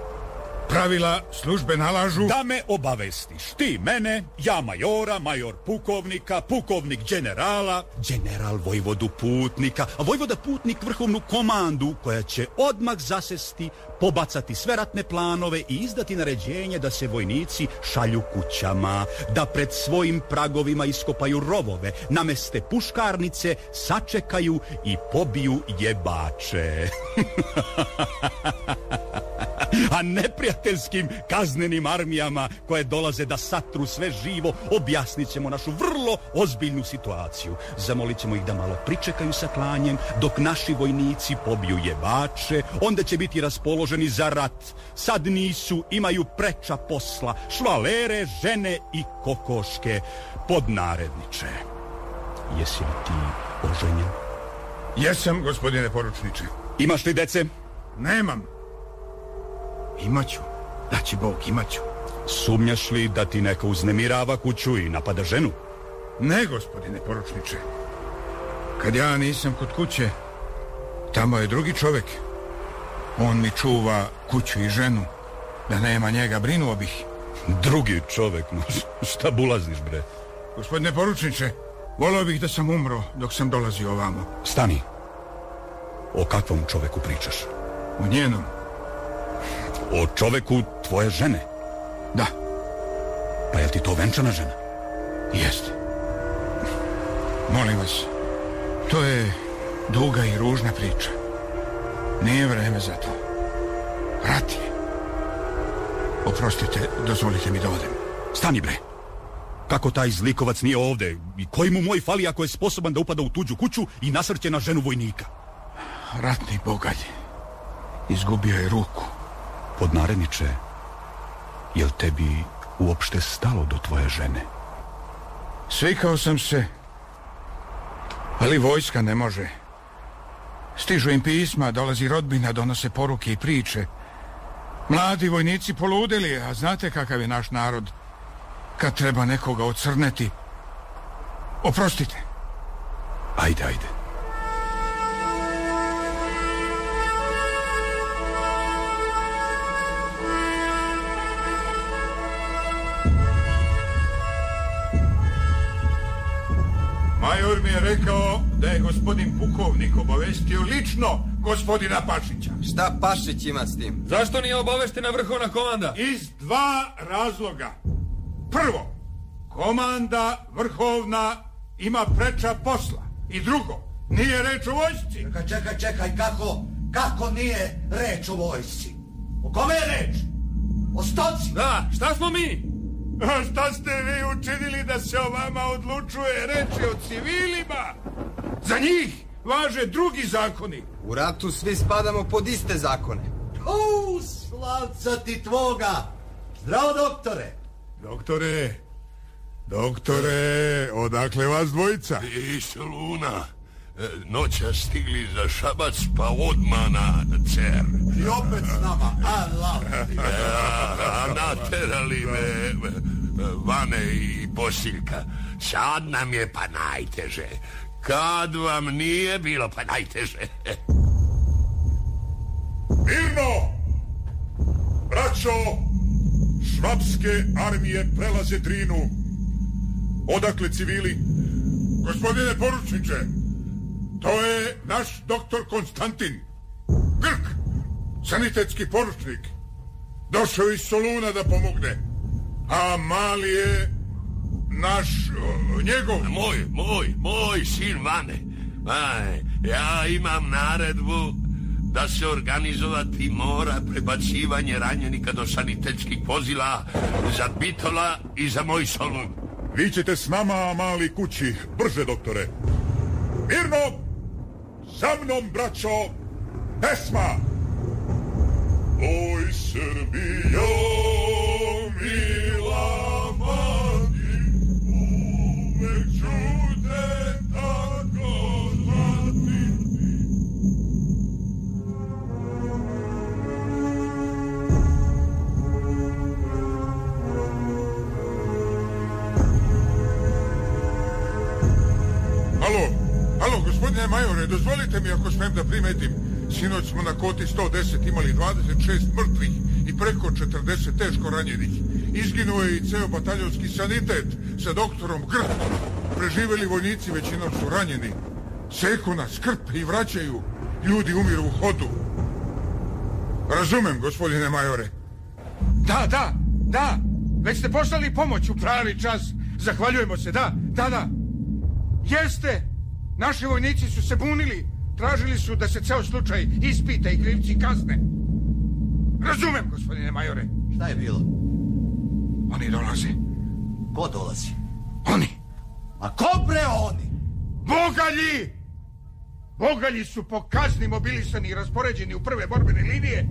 Pravila službe nalažu... Da me obavestiš. Ti mene, ja majora, major pukovnika, pukovnik generala, general vojvodu putnika, a vojvoda putnik vrhovnu komandu koja će odmah zasesti, pobacati sve ratne planove i izdati naređenje da se vojnici šalju kućama, da pred svojim pragovima iskopaju rovove, nameste puškarnice, sačekaju i pobiju jebače. [LAUGHS] a neprijateljskim kaznenim armijama koje dolaze da satru sve živo objasnit ćemo našu vrlo ozbiljnu situaciju. Zamolit ćemo ih da malo pričekaju sa klanjem dok naši vojnici pobiju jebače, onda će biti raspoloženi za rat. Sad nisu, imaju preča posla, švalere, žene i kokoške. Podnaredniče, jesi li ti oženjen? Jesam, gospodine poručniče. Imaš li dece? Nemam. Imaću. Daći Bog, imaću. Sumnjaš li da ti neko uznemirava kuću i napada ženu? Ne, gospodine poručniče. Kad ja nisam kod kuće, tamo je drugi čovjek. On mi čuva kuću i ženu. Da nema njega, brinuo bih. Drugi čovjek, no, [LAUGHS] šta bulaziš, bre? Gospodine poručniče, volio bih da sam umro dok sam dolazio ovamo. Stani. O kakvom čovjeku pričaš? O njenom. O čoveku tvoje žene? Da. Pa je ti to venčana žena? Jeste. Molim vas, to je duga i ružna priča. Nije vreme za to. Rat je. Oprostite, dozvolite mi da odem. Stani bre. Kako taj zlikovac nije ovde? I koji mu moj fali ako je sposoban da upada u tuđu kuću i nasrće na ženu vojnika? Ratni bogalj. Izgubio je ruku. Podnaredniče, jel tebi uopšte stalo do tvoje žene? Svikao sam se, ali vojska ne može. Stižu im pisma, dolazi rodbina, donose poruke i priče. Mladi vojnici poludeli, a znate kakav je naš narod kad treba nekoga ocrneti. Oprostite. Ajde, ajde. Major mi je rekao da je gospodin pukovnik obavestio lično gospodina Pašića. Šta Pašić ima s tim? Zašto nije obaveštena vrhovna komanda? Iz dva razloga. Prvo, komanda vrhovna ima preča posla. I drugo, nije reč o vojsci. Čekaj, čekaj, čekaj, kako, kako nije reč o vojsci? O kome je reč? O stoci? Da, šta smo mi? A šta ste vi učinili da se o vama odlučuje reči o civilima? Za njih važe drugi zakoni. U ratu svi spadamo pod iste zakone. U, slavca ti tvoga! Zdravo, doktore! Doktore, doktore, odakle vas dvojica? Iz Luna. Noća stigli za šabac, pa odma na cer. I opet s nama, Allah. Ja, naterali me Vane i Bosiljka. Sad nam je pa najteže. Kad vam nije bilo pa najteže. Mirno! Braćo, švapske armije prelaze Drinu. Odakle civili? Gospodine poručniče, to je naš doktor Konstantin. Grk, sanitetski poručnik. Došao iz Soluna da pomogne. A mali je naš, njegov. Moj, moj, moj sin Vane. Aj, ja imam naredbu da se organizovati mora prebacivanje ranjenika do sanitetskih vozila za Bitola i za moj Solun. Vi ćete s nama, mali kući. Brže, doktore. Mirno! Za mnom, braćo, pesma! Oj, Srbijo, mila majore, dozvolite mi ako smem da primetim. Sinoć smo na koti 110 imali 26 mrtvih i preko 40 teško ranjenih. Izginuo je i ceo bataljonski sanitet sa doktorom Grhtom. Preživeli vojnici većinom su ranjeni. Seku nas krp i vraćaju. Ljudi umiru u hodu. Razumem, gospodine majore. Da, da, da. Već ste poslali pomoć u pravi čas. Zahvaljujemo se, da, da, da. Jeste. Naši vojnici su se bunili. Tražili su da se ceo slučaj ispita i krivci kazne. Razumem, gospodine majore. Šta je bilo? Oni dolaze. Ko dolazi? Oni. A ko bre oni? Bogalji! Bogalji su po kazni mobilisani i raspoređeni u prve borbene linije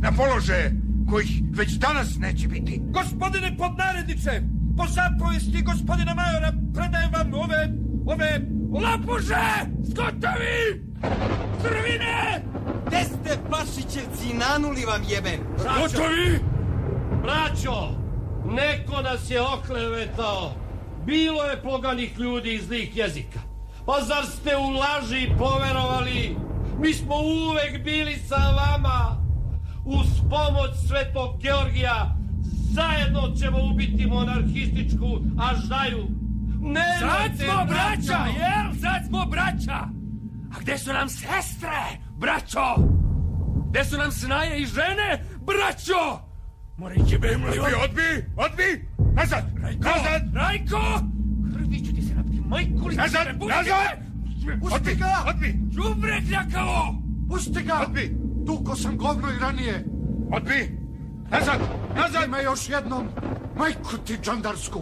na položaje kojih već danas neće biti. Gospodine podnaredniče, po zapovesti gospodina majora predajem vam ove, ove lopuže, skotovi, crvine! Gde ste Pašićevci nanuli vam jebem? Gotovi? Braćo, neko nas je oklevetao. Bilo je poganih ljudi iz zlih jezika. Pa zar ste u laži poverovali? Mi smo uvek bili sa vama. Uz pomoć svetog Georgija zajedno ćemo ubiti monarhističku aždaju. Sad Nemojte, smo braća, jel? Sad smo braća! A gde su nam sestre, braćo? Gde su nam snaje i žene, braćo? Mora jebem li Odbi, odbi, odbi! Nazad! Rajko! Nazad! Rajko! Krvi ću ti se napiti, majku li Nazad, se pusti nazad! me! Odbi, odbi! Đubre kljakavo! Pusti ga! Odbi! Tuko sam govno i ranije. Odbi! Nazad! Nazad! Nazad me još jednom. Majku ti džandarsku.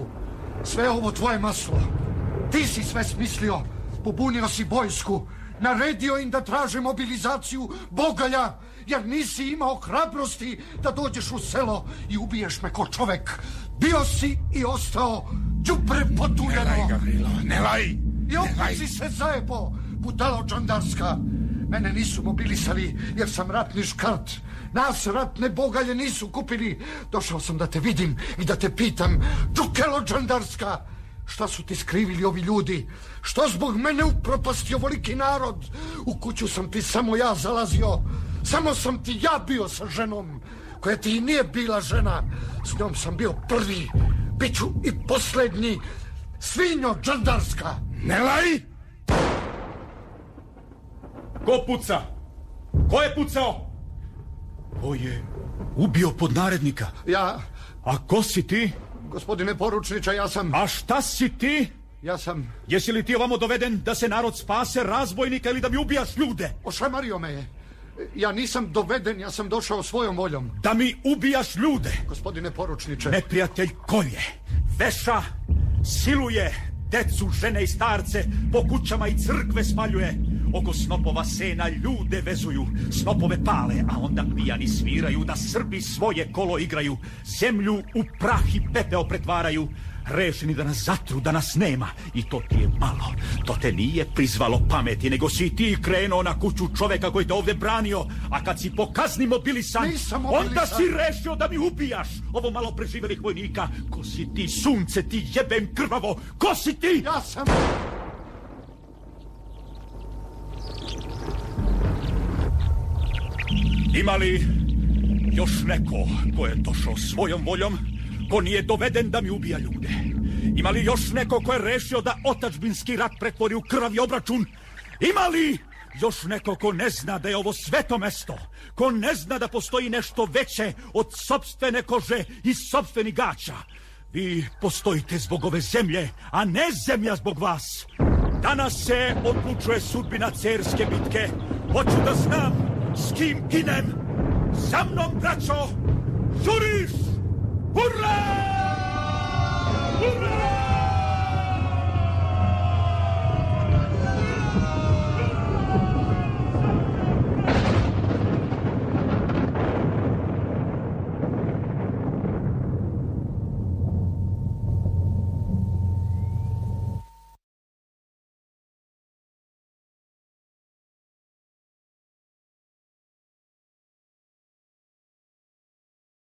Sve ovo tvoje maslo. Ti si sve smislio. Pobunio si vojsku. Naredio im da traže mobilizaciju bogalja. Jer nisi imao hrabrosti da dođeš u selo i ubiješ me ko čovek. Bio si i ostao đubre potuljeno. Ne laj, Gavrilo, ne laj! I opet si se zajebo, budalo džandarska. Mene nisu mobilisali jer sam ratni škart. Nas ratne bogalje nisu kupili. Došao sam da te vidim i da te pitam, Đukelo džandarska, šta su ti skrivili ovi ljudi? Što zbog mene upropasti ovoliki narod? U kuću sam ti samo ja zalazio. Samo sam ti ja bio sa ženom, koja ti nije bila žena. S njom sam bio prvi, bit ću i posljednji. Svinjo džandarska! Ne laj! Ko puca? Ko je pucao? Ko je ubio podnarednika? Ja, A ko si ti? gospodine poručniče, ja sam... A šta si ti? Ja sam... Jesi li ti ovamo doveden da se narod spase razbojnika ili da mi ubijaš ljude? Ošamario me je. Ja nisam doveden, ja sam došao svojom voljom. Da mi ubijaš ljude? Gospodine poručniče... Neprijatelj kolje, veša, siluje, decu, žene i starce, po kućama i crkve spaljuje. Oko snopova sena ljude vezuju, snopove pale, a onda pijani sviraju da Srbi svoje kolo igraju, zemlju u prah i pepeo pretvaraju. Rešeni da nas zatru, da nas nema. I to ti je malo. To te nije prizvalo pameti, nego si ti krenuo na kuću čoveka koji te ovde branio. A kad si po kazni mobilisan, Nisam mobilisan. onda si rešio da mi ubijaš. Ovo malo preživelih vojnika. Ko si ti, sunce ti, jebem krvavo. Ko si ti? Ja sam... Ima li još neko ko je došao svojom voljom, ko nije doveden da mi ubija ljude? Ima li još neko ko je rešio da otačbinski rat pretvori u krvavi obračun? Ima li još neko ko ne zna da je ovo sveto mesto? Ko ne zna da postoji nešto veće od sobstvene kože i sobstvenih gaća? Vi postojite zbog ove zemlje, a ne zemlja zbog vas. Danas se odlučuje sudbina cerske bitke. Hoću da znam s kim ginem. Za mnom, braćo! Žuriš! Hurra! Hurra!